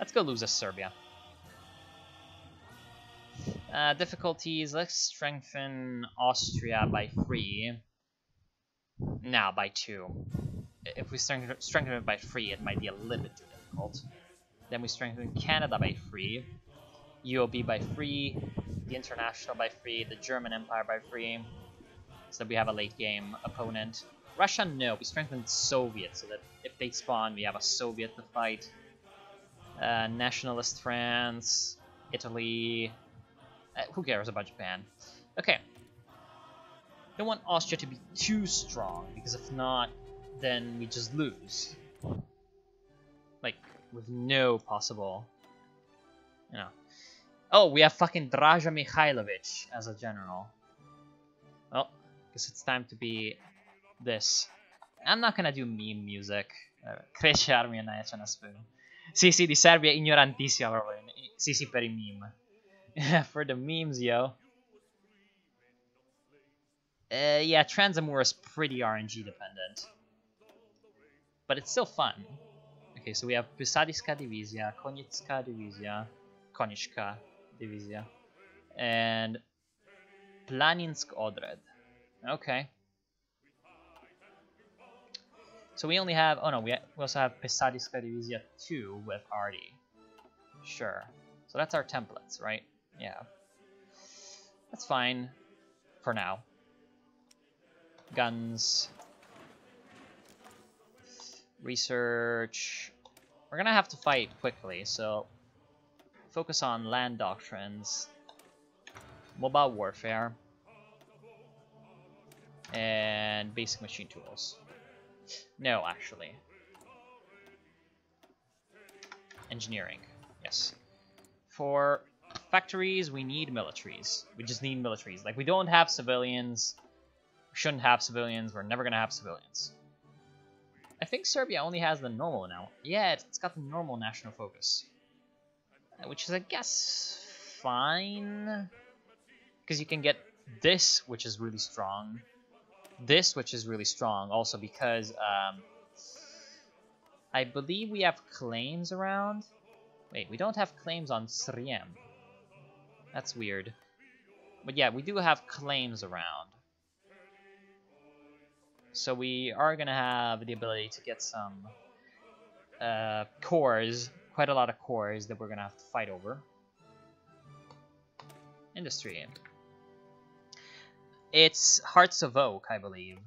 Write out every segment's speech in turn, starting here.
Let's go lose to Serbia. Uh, difficulties, let's strengthen Austria by 3. Now by 2. If we strengthen, it by 3, it might be a little bit too difficult. Then we strengthen Canada by 3. UOB by 3. The International by 3. The German Empire by 3. So that we have a late game opponent. Russia, no. We strengthen Soviet so that if they spawn, we have a Soviet to fight. Uh, nationalist France, Italy. Uh, who cares about Japan? Okay. Don't want Austria to be too strong because if not, then we just lose. Like with no possible, you know. Oh, we have fucking Draja Mihailovic as a general. Well, guess it's time to be this. I'm not gonna do meme music. Cresce armi e spina. Sì, sì, di Serbia ignorantissima proprio. Sì, sì, per i meme. For the memes, yo. Uh, yeah, Transamur is pretty RNG dependent. But it's still fun. Okay, so we have Pisadiska Divizia, Konitska Divizia, Konichka Divizia, and Planinsk Odred. Okay. So we only have, oh no, we, we also have Pisadiska Divizia 2 with Artie. Sure. So that's our templates, right? Yeah. That's fine for now. Guns. Research. We're gonna have to fight quickly, so focus on land doctrines, mobile warfare, and basic machine tools. No, actually. Engineering, yes. For factories, we need militaries. We just need militaries. Like, we don't have civilians. We shouldn't have civilians. We're never going to have civilians. I think Serbia only has the normal now. Yeah, it's got the normal national focus. Uh, which is, I guess, fine. Because you can get this, which is really strong this, which is really strong, also because um, I believe we have claims around. Wait, we don't have claims on Sriem. That's weird. But yeah, we do have claims around. So we are going to have the ability to get some uh, cores, quite a lot of cores that we're going to have to fight over. Industry. It's Hearts of Oak, I believe.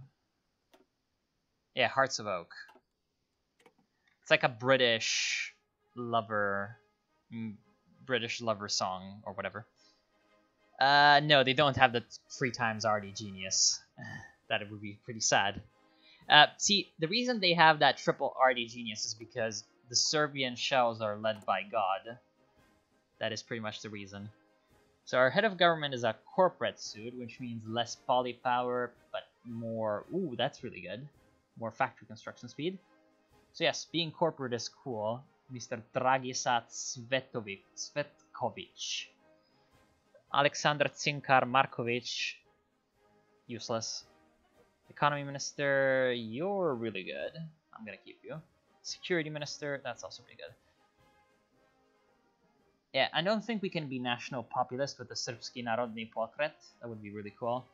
Yeah, Hearts of Oak. It's like a British lover, British lover song or whatever. Uh, no, they don't have the three times already genius. that it would be pretty sad. Uh, see, the reason they have that triple RD genius is because the Serbian shells are led by God. That is pretty much the reason. So our head of government is a corporate suit, which means less poly power, but more... Ooh, that's really good. More factory construction speed. So yes, being corporate is cool. Mr. Dragisat Svetovic, Svetkovic. Alexander Tsinkar Markovic. Useless. Economy Minister, you're really good. I'm gonna keep you. Security Minister, that's also pretty good. Yeah, I don't think we can be national populist with the Srpski Narodni Pokret. That would be really cool.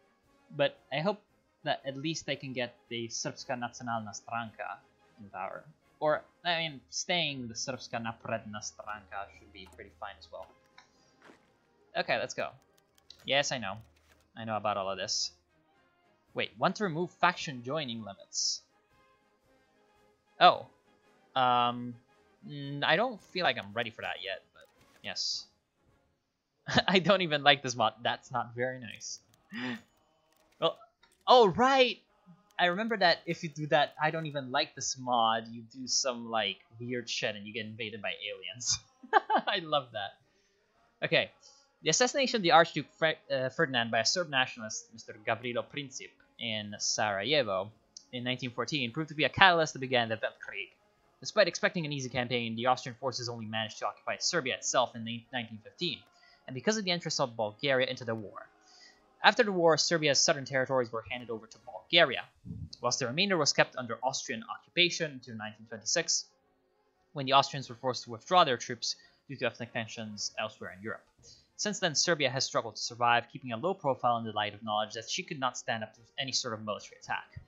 But I hope that at least they can get the Srpska Nacionalna Stranka in power. Or, I mean, staying the Srpska Napredna Stranka should be pretty fine as well. Okay, let's go. Yes, I know. I know about all of this. Wait, want to remove faction joining limits. Oh. Um, I don't feel like I'm ready for that yet. Yes. I don't even like this mod. That's not very nice. well, oh, right! I remember that if you do that, I don't even like this mod, you do some, like, weird shit and you get invaded by aliens. I love that. Okay. The assassination of the Archduke uh, Ferdinand by a Serb nationalist, Mr. Gavrilo Princip, in Sarajevo in 1914 proved to be a catalyst that began the Weltkrieg. Despite expecting an easy campaign, the Austrian forces only managed to occupy Serbia itself in 1915, and because of the interest of Bulgaria into the war. After the war, Serbia's southern territories were handed over to Bulgaria, whilst the remainder was kept under Austrian occupation until 1926. when the Austrians were forced to withdraw their troops due to ethnic tensions elsewhere in Europe. Since then, Serbia has struggled to survive, keeping a low profile in the light of knowledge that she could not stand up to any sort of military attack.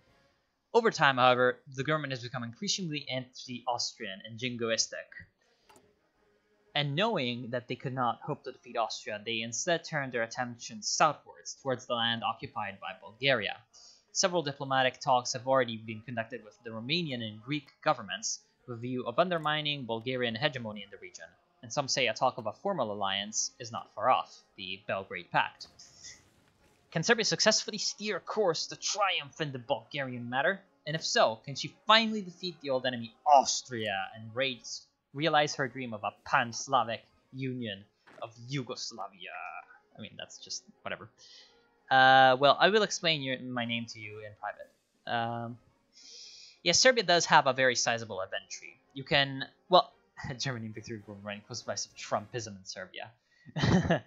Over time, however, the government has become increasingly anti-Austrian and jingoistic. And knowing that they could not hope to defeat Austria, they instead turned their attention southwards, towards the land occupied by Bulgaria. Several diplomatic talks have already been conducted with the Romanian and Greek governments with a view of undermining Bulgarian hegemony in the region, and some say a talk of a formal alliance is not far off, the Belgrade Pact. Can Serbia successfully steer a course to triumph in the Bulgarian matter? And if so, can she finally defeat the old enemy Austria and realize her dream of a pan-Slavic union of Yugoslavia? I mean, that's just whatever. Uh, well, I will explain your, my name to you in private. Um, yes, Serbia does have a very sizable tree. You can, well, Germany Victory were running close by some Trumpism in Serbia.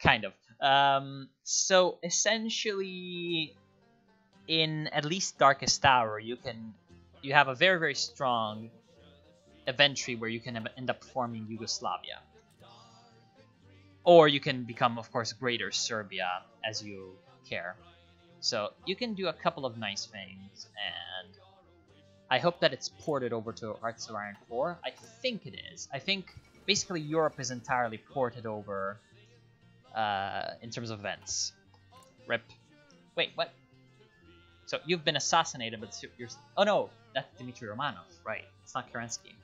kind of. Um, so essentially, in at least Darkest Hour, you can you have a very very strong event tree where you can end up forming Yugoslavia, or you can become, of course, Greater Serbia as you care. So you can do a couple of nice things, and I hope that it's ported over to Hearts of Iron 4. I think it is. I think basically Europe is entirely ported over uh, in terms of events. Rip. Wait, what? So you've been assassinated, but you're... Oh no, that's Dmitry Romanov. Right, it's not Kerensky.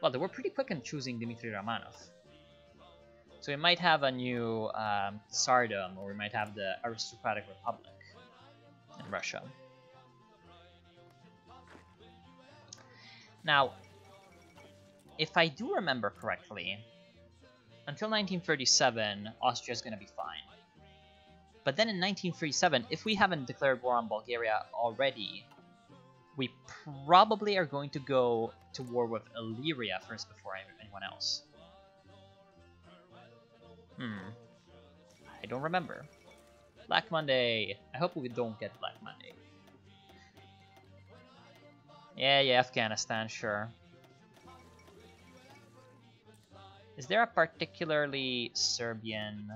Well, they were pretty quick in choosing Dmitry Romanov. So we might have a new um, Tsardom, or we might have the Aristocratic Republic in Russia. Now, if I do remember correctly, until 1937, Austria is going to be fine. But then in 1937, if we haven't declared war on Bulgaria already, we probably are going to go to war with Illyria first before anyone else. Hmm. I don't remember. Black Monday. I hope we don't get Black Monday. Yeah, yeah, Afghanistan, sure. Is there a particularly Serbian...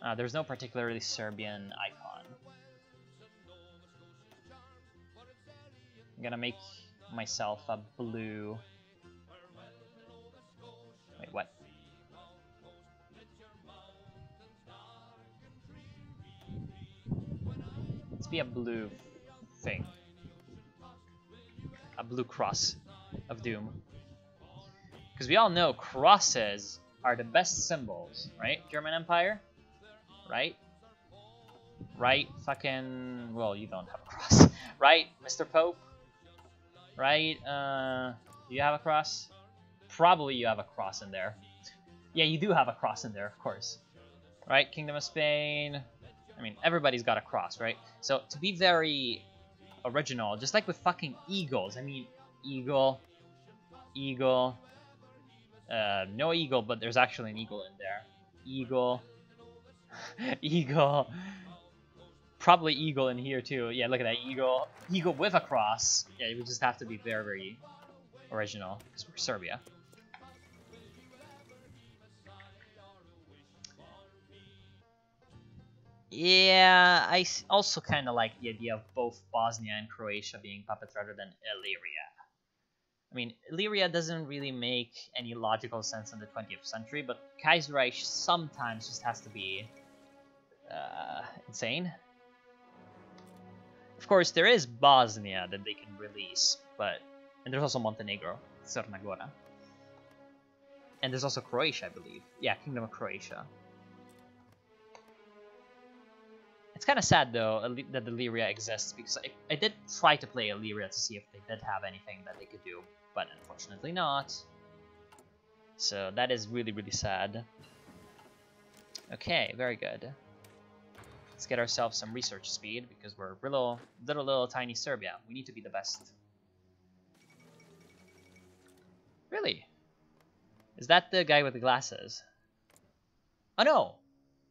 Uh, there's no particularly Serbian icon. I'm gonna make myself a blue... Wait, what? Let's be a blue thing. A blue cross of doom. Because we all know crosses are the best symbols, right? German Empire? Right? Right? Fucking... Well, you don't have a cross. right, Mr. Pope? right? Uh, you have a cross? Probably you have a cross in there. Yeah, you do have a cross in there, of course. Right? Kingdom of Spain. I mean, everybody's got a cross, right? So, to be very original, just like with fucking eagles. I mean, eagle, eagle, uh, no eagle, but there's actually an eagle in there. Eagle, eagle, Probably eagle in here too. Yeah, look at that eagle. Eagle with a cross. Yeah, we just have to be very, very original because we're Serbia. Yeah, I also kind of like the idea of both Bosnia and Croatia being puppets rather than Illyria. I mean, Illyria doesn't really make any logical sense in the 20th century, but Kaiserreich sometimes just has to be uh, insane. Of course, there is Bosnia that they can release, but and there's also Montenegro, Crna Gora. And there's also Croatia, I believe. Yeah, Kingdom of Croatia. It's kind of sad, though, that Illyria exists, because I, I did try to play Illyria to see if they did have anything that they could do, but unfortunately not. So that is really, really sad. Okay, very good. Let's get ourselves some research speed because we're little, little, little tiny Serbia. We need to be the best. Really? Is that the guy with the glasses? Oh no!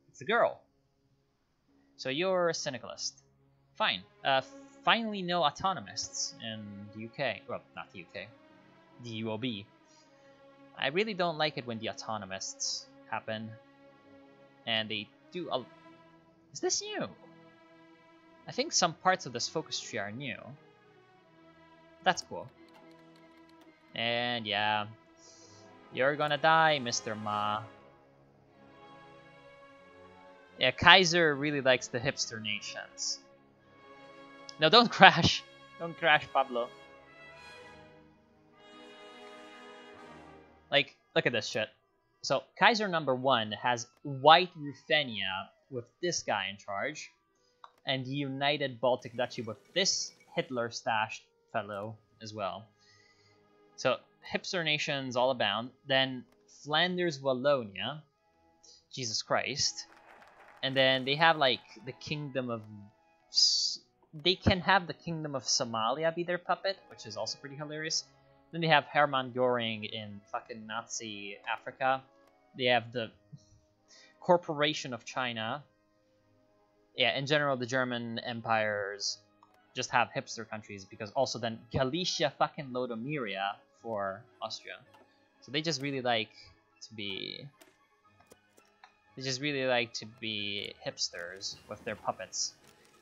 It's the girl. So you're a syndicalist. fine. Uh, finally, no autonomists in the UK. Well, not the UK, the UOB. I really don't like it when the autonomists happen, and they do. A... Is this new? I think some parts of this focus tree are new. That's cool. And yeah, you're gonna die, Mr. Ma. Yeah, Kaiser really likes the hipster nations. No, don't crash. Don't crash, Pablo. Like, look at this shit. So, Kaiser number one has White Ruthenia with this guy in charge, and United Baltic Duchy with this Hitler stashed fellow as well. So, hipster nations all abound. Then Flanders Wallonia, Jesus Christ, and then they have like the kingdom of they can have the kingdom of Somalia be their puppet, which is also pretty hilarious. Then they have Hermann Göring in fucking Nazi Africa. They have the Corporation of China. Yeah, in general, the German empires just have hipster countries because also then Galicia fucking Lodomeria for Austria. So they just really like to be they just really like to be hipsters with their puppets.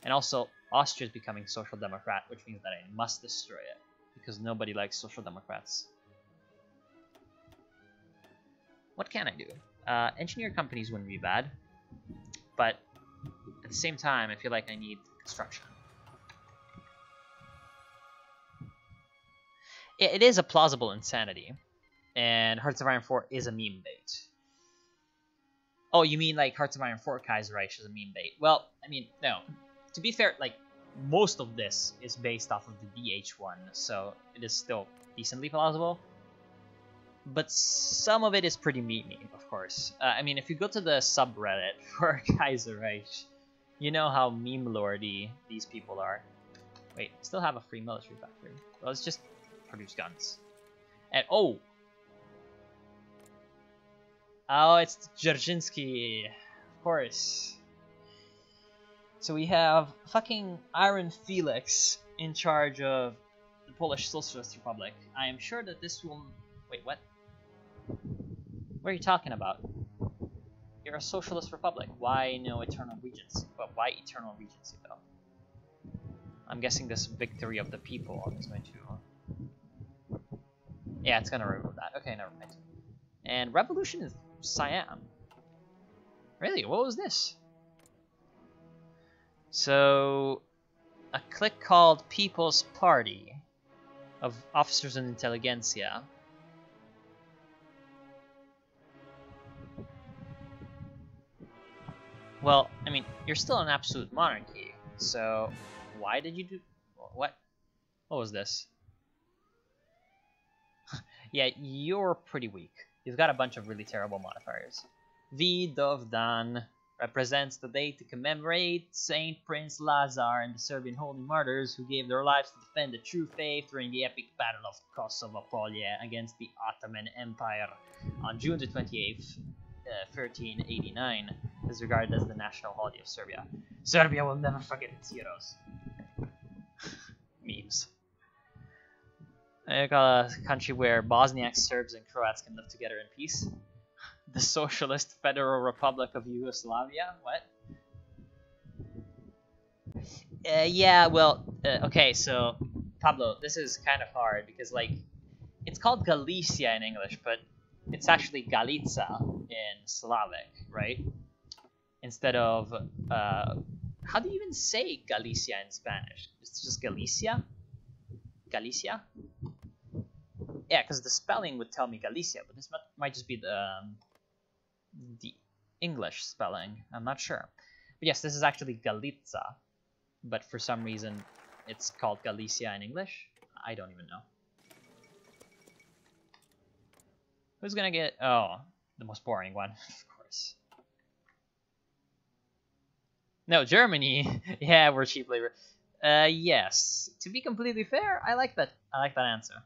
And also, Austria is becoming social democrat, which means that I must destroy it. Because nobody likes social democrats. What can I do? Uh, engineer companies wouldn't be bad. But, at the same time, I feel like I need construction. it, is a plausible insanity. And Hearts of Iron 4 is a meme. Oh, you mean like Hearts of Iron 4 Kaiserreich is a meme bait? Well, I mean, no. To be fair, like, most of this is based off of the DH1, so it is still decently plausible. But some of it is pretty memey, of course. Uh, I mean, if you go to the subreddit for Kaiserreich, you know how meme lordy these people are. Wait, still have a free military factory. Well, let's just produce guns. And oh, oh, it's Dzerzhinsky, of course. So we have fucking Iron Felix in charge of the Polish Socialist Republic. I am sure that this will. Wait, what? What are you talking about? You're a socialist republic. Why no eternal regency? But why eternal regency though? I'm guessing this victory of the people is going to uh, yeah, it's gonna remove that. Okay, never mind. And Revolution is Siam. Really? What was this? So, a clique called People's Party of Officers and Intelligentsia. Well, I mean, you're still an absolute monarchy, so why did you do... What? What was this? yeah, you're pretty weak. You've got a bunch of really terrible modifiers. Vidovdan represents the day to commemorate Saint Prince Lazar and the Serbian holy martyrs who gave their lives to defend the true faith during the epic Battle of Kosovo Polje against the Ottoman Empire on June the 28th, uh, 1389, is regarded as the national holiday of Serbia. Serbia will never forget its heroes. Memes. Got a country where Bosniaks, Serbs, and Croats can live together in peace. The Socialist Federal Republic of Yugoslavia? What? Uh, yeah, well, uh, okay, so, Pablo, this is kind of hard because, like, it's called Galicia in English, but it's actually Galica in Slavic, right? Instead of, uh, how do you even say Galicia in Spanish? It's just Galicia? Galicia? Yeah, because the spelling would tell me Galicia, but this might just be the um, the English spelling. I'm not sure. But yes, this is actually Galica, but for some reason it's called Galicia in English. I don't even know. Who's gonna get... Oh, the most boring one, of course. No, Germany. yeah, we're cheap labor. Uh, yes. To be completely fair, I like that. I like that answer.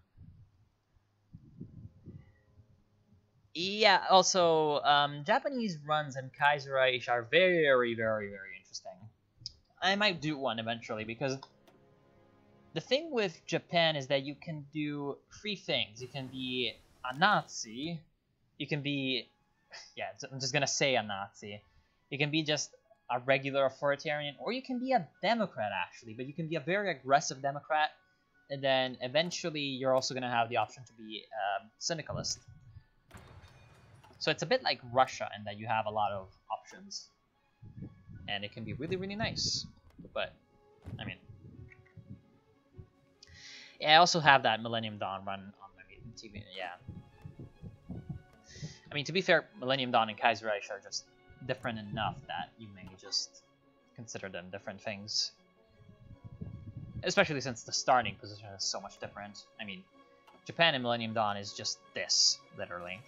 Yeah, also, um, Japanese runs and Kaiserreich are very, very, very interesting. I might do one eventually because the thing with Japan is that you can do three things. You can be a Nazi, you can be, yeah, I'm just gonna say a Nazi. You can be just a regular authoritarian, or you can be a Democrat actually, but you can be a very aggressive Democrat, and then eventually you're also gonna have the option to be a um, syndicalist. So it's a bit like Russia in that you have a lot of options, and it can be really really nice. But I mean, yeah, I also have that Millennium Dawn run on my TV. Yeah. I mean, to be fair, Millennium Dawn and Kaiserreich are just different enough that you may just consider them different things. Especially since the starting position is so much different. I mean, Japan and Millennium Dawn is just this, literally.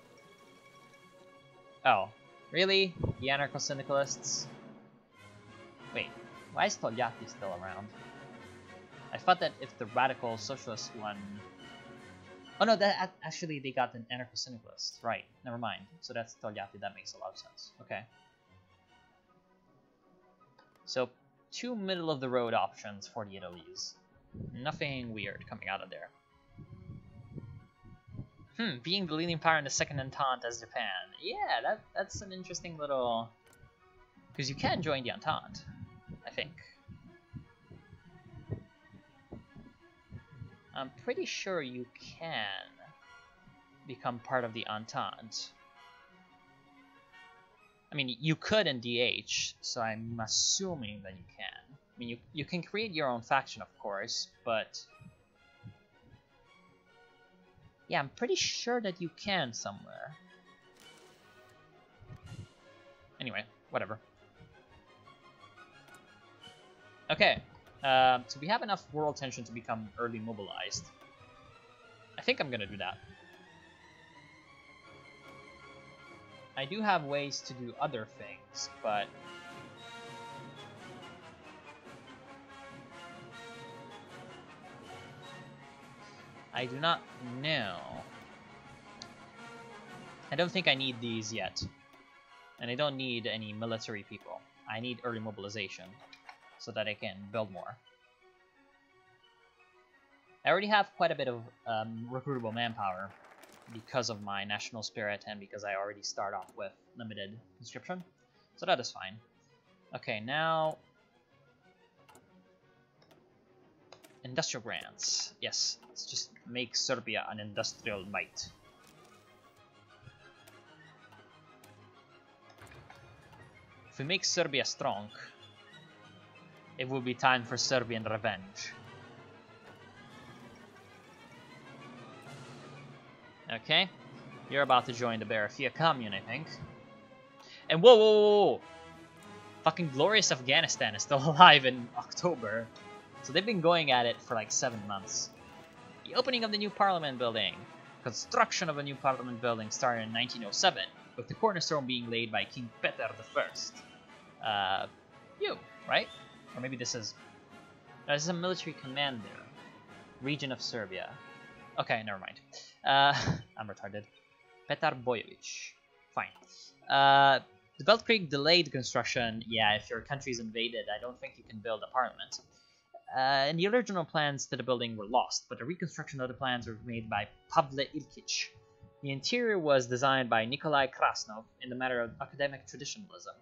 Oh, really? The anarcho-syndicalists? Wait, why is Togliatti still around? I thought that if the radical socialist one... Oh no, that actually they got an anarcho-syndicalist. Right, never mind. So that's Togliatti, that makes a lot of sense. Okay. So, two middle-of-the-road options for the Italies. Nothing weird coming out of there. Hmm, being the leading power in the Second Entente as Japan. Yeah, that that's an interesting little... Because you can join the Entente, I think. I'm pretty sure you can become part of the Entente. I mean, you could in DH, so I'm assuming that you can. I mean, you, you can create your own faction, of course, but... Yeah, I'm pretty sure that you can somewhere. Anyway, whatever. Okay, uh, so we have enough world tension to become early mobilized. I think I'm gonna do that. I do have ways to do other things, but... I do not know. I don't think I need these yet. And I don't need any military people. I need early mobilization so that I can build more. I already have quite a bit of um, recruitable manpower because of my national spirit and because I already start off with limited conscription. So that is fine. Okay, now... Industrial grants. Yes, let's just make Serbia an industrial might. If we make Serbia strong, it will be time for Serbian revenge. Okay, you're about to join the Barafia commune, I think. And whoa, whoa, whoa, whoa! Fucking glorious Afghanistan is still alive in October. So they've been going at it for like seven months. The opening of the new parliament building. Construction of a new parliament building started in 1907, with the cornerstone being laid by King Peter I. Uh, you, right? Or maybe this is... Uh, this is a military commander. Region of Serbia. Okay, never mind. Uh, I'm retarded. Petar Bojovic. Fine. Uh, the Weltkrieg delayed construction. Yeah, if your country is invaded, I don't think you can build a parliament. Uh, and the original plans to the building were lost, but the reconstruction of the plans were made by Pavle Ilkic. The interior was designed by Nikolai Krasnov in the matter of academic traditionalism.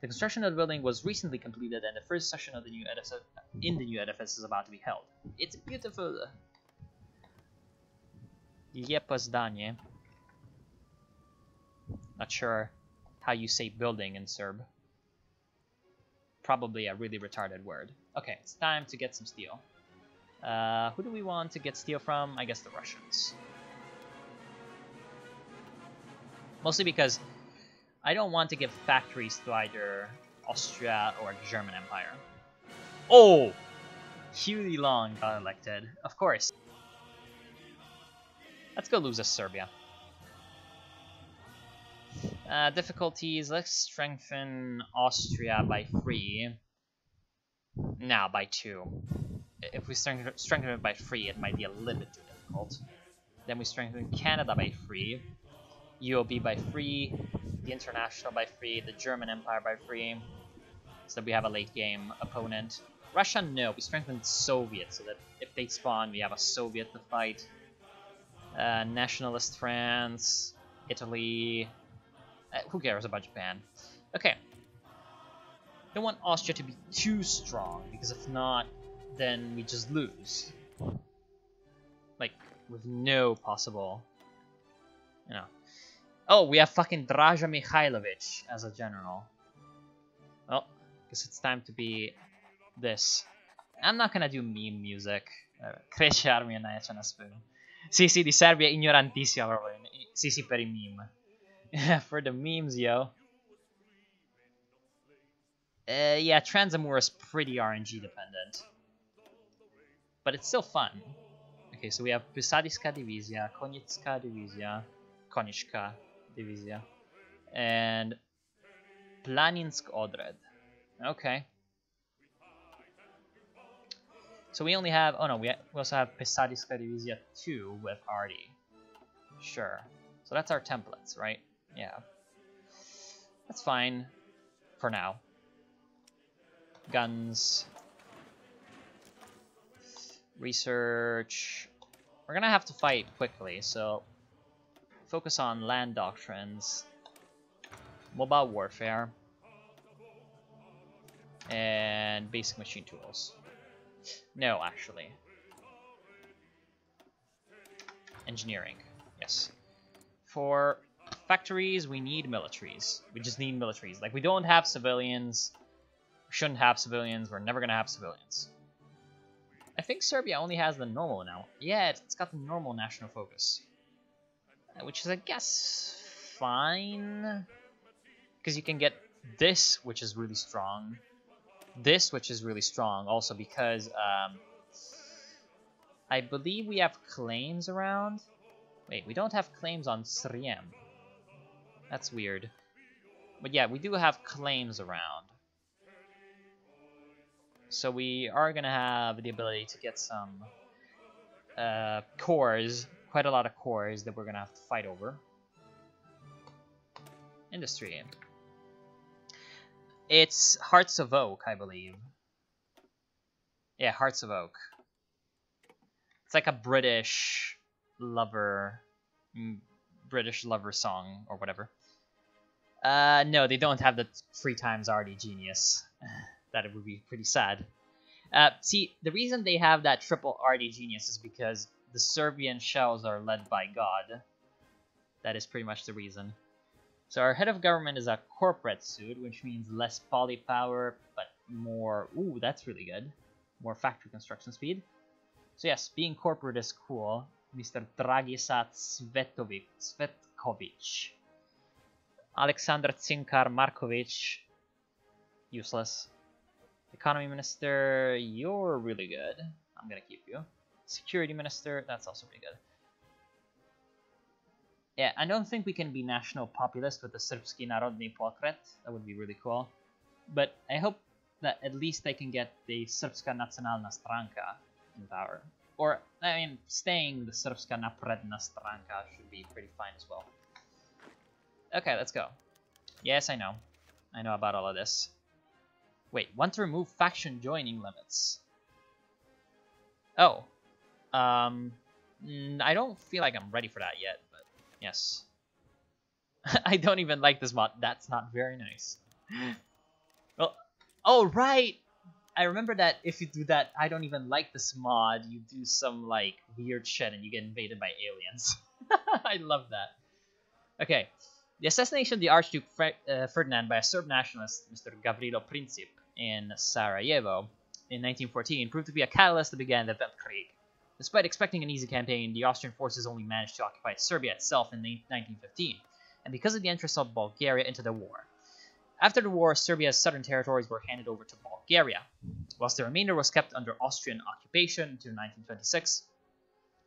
The construction of the building was recently completed, and the first session of the new in the new edifice is about to be held. It's beautiful. Zdanie. Not sure how you say building in Serb. Probably a really retarded word. Okay, it's time to get some steel. Uh, who do we want to get steel from? I guess the Russians. Mostly because I don't want to give factories to either Austria or German Empire. Oh! Huey Long got elected. Of course. Let's go lose to Serbia. Uh, difficulties, let's strengthen Austria by 3. Now by 2. If we strengthen, strengthen it by 3, it might be a little bit too difficult. Then we strengthen Canada by 3. UOB by 3 the International by 3, the German Empire by 3. so that we have a late game opponent. Russia, no. We strengthen Soviet so that if they spawn, we have a Soviet to fight. Uh, nationalist France, Italy. Uh, who cares about Japan? Okay. Don't want Austria to be too strong because if not, then we just lose. Like with no possible, you know. Oh, we have fucking Draja Mihailovich as a general. Well, guess it's time to be this. I'm not gonna do meme music. Cresce armi e ce ne Sì, sì, di Serbia ignorantissima proprio. Sì, sì, per i meme. For the memes, yo. Uh, yeah, Transamur is pretty RNG dependent. But it's still fun. Okay, so we have Pisadiska Divizia, Konitska Divizia, Konishka Divizia, and Planinsk Odred. Okay. So we only have, oh no, we, we also have Pesadiska Divizia 2 with Artie. Sure. So that's our templates, right? Yeah. That's fine for now. Guns. Research. We're gonna have to fight quickly, so focus on land doctrines, mobile warfare, and basic machine tools. No, actually. Engineering, yes. For factories, we need militaries. We just need militaries. Like, we don't have civilians. We shouldn't have civilians. We're never going to have civilians. I think Serbia only has the normal now. Yeah, it's got the normal national focus. Uh, which is, I guess, fine. Because you can get this, which is really strong this, which is really strong, also because um, I believe we have claims around. Wait, we don't have claims on Sriem. That's weird. But yeah, we do have claims around. So we are going to have the ability to get some uh, cores, quite a lot of cores that we're going to have to fight over. Industry. It's Hearts of Oak, I believe. Yeah, Hearts of Oak. It's like a British lover, mm, British lover song or whatever. Uh, no, they don't have the three times already genius. that would be pretty sad. Uh, see, the reason they have that triple RD genius is because the Serbian shells are led by God. That is pretty much the reason. So our head of government is a corporate suit, which means less poly power, but more... Ooh, that's really good. More factory construction speed. So yes, being corporate is cool. Mr. Dragisat Svetovic, Svetkovic. Alexander Tsinkar Markovic. Useless. Economy Minister, you're really good. I'm gonna keep you. Security Minister, that's also pretty good. Yeah, I don't think we can be national populist with the Srpski Narodni Pokret. That would be really cool. But I hope that at least they can get the Srpska Nacionalna Stranka in power. Or, I mean, staying the Srpska Napredna Stranka should be pretty fine as well. Okay, let's go. Yes, I know. I know about all of this. Wait, want to remove faction joining limits. Oh. Um, I don't feel like I'm ready for that yet. But yes. I don't even like this mod. That's not very nice. well, oh, right! I remember that if you do that, I don't even like this mod, you do some, like, weird shit and you get invaded by aliens. I love that. Okay. The assassination of the Archduke uh, Ferdinand by a Serb nationalist, Mr. Gavrilo Princip, in Sarajevo in 1914 proved to be a catalyst that began the Weltkrieg. Despite expecting an easy campaign, the Austrian forces only managed to occupy Serbia itself in 1915, and because of the interest of Bulgaria into the war. After the war, Serbia's southern territories were handed over to Bulgaria, whilst the remainder was kept under Austrian occupation until 1926,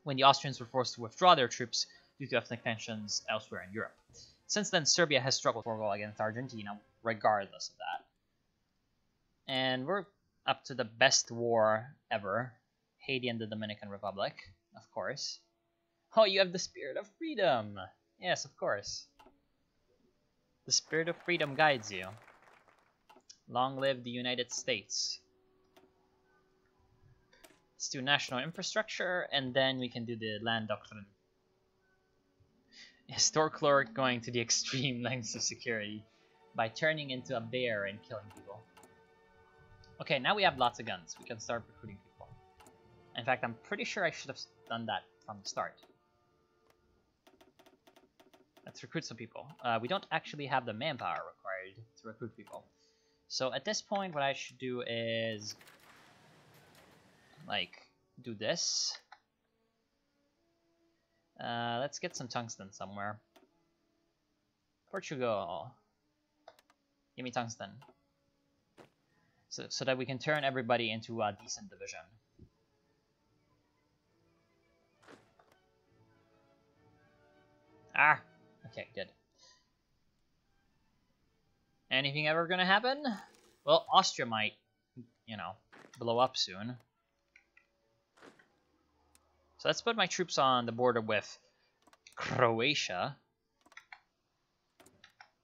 when the Austrians were forced to withdraw their troops due to ethnic tensions elsewhere in Europe. Since then, Serbia has struggled for a goal against Argentina, regardless of that. And we're up to the best war ever, Haiti and the Dominican Republic, of course. Oh, you have the spirit of freedom! Yes, of course. The spirit of freedom guides you. Long live the United States. Let's do national infrastructure, and then we can do the land doctrine. Is Storklord going to the extreme lengths of security by turning into a bear and killing people? Okay, now we have lots of guns. We can start recruiting people. In fact, I'm pretty sure I should have done that from the start. Let's recruit some people. Uh, we don't actually have the manpower required to recruit people. So at this point, what I should do is like do this. Uh, let's get some tungsten somewhere. Portugal. Give me tungsten. So, so that we can turn everybody into a decent division. Ah, okay, good. Anything ever gonna happen? Well, Austria might, you know, blow up soon. So let's put my troops on the border with Croatia.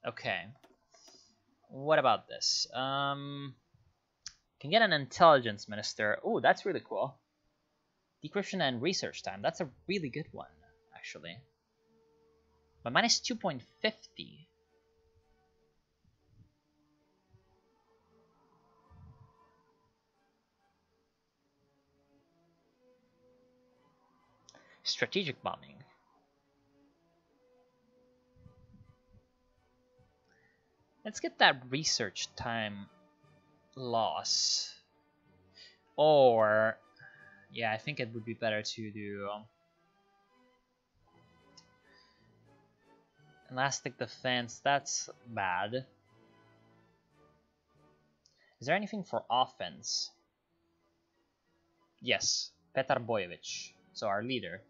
Okay. What about this? Um, can get an intelligence minister. Oh, that's really cool. Decryption and research time. That's a really good one, actually. But 2.50. Strategic bombing. Let's get that research time loss. Or, yeah, I think it would be better to do um, elastic defense. That's bad. Is there anything for offense? Yes, Petar Bojovic, so our leader.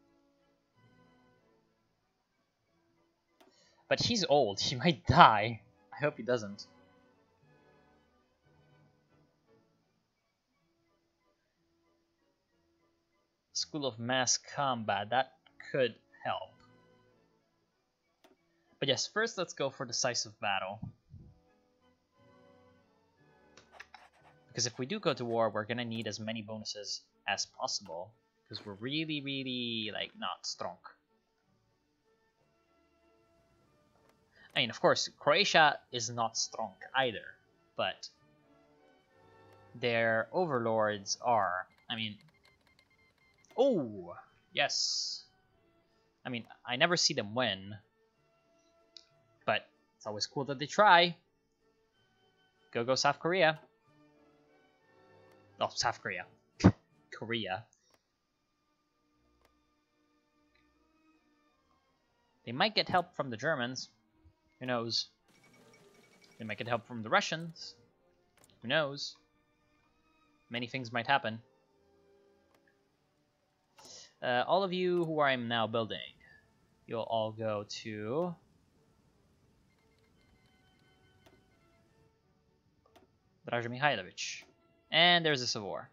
But he's old, he might die. I hope he doesn't. School of Mass Combat, that could help. But yes, first let's go for decisive battle. Because if we do go to war, we're gonna need as many bonuses as possible. Because we're really, really, like, not strong. I mean, of course, Croatia is not strong either, but their overlords are. I mean, oh, yes. I mean, I never see them win, but it's always cool that they try. Go, go, South Korea. Oh, South Korea. Korea. They might get help from the Germans. Who knows? They might get help from the Russians. Who knows? Many things might happen. Uh, all of you who I'm now building, you'll all go to... Draža Mihailovich. And there's a war.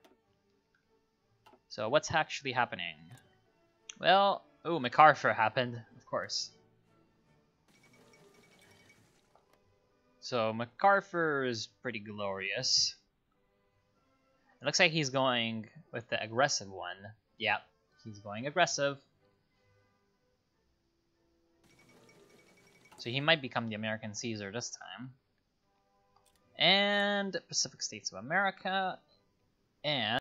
So what's actually happening? Well, oh, MacArthur happened, of course. So MacArthur is pretty glorious. It looks like he's going with the aggressive one. Yep, he's going aggressive. So he might become the American Caesar this time. And Pacific States of America. And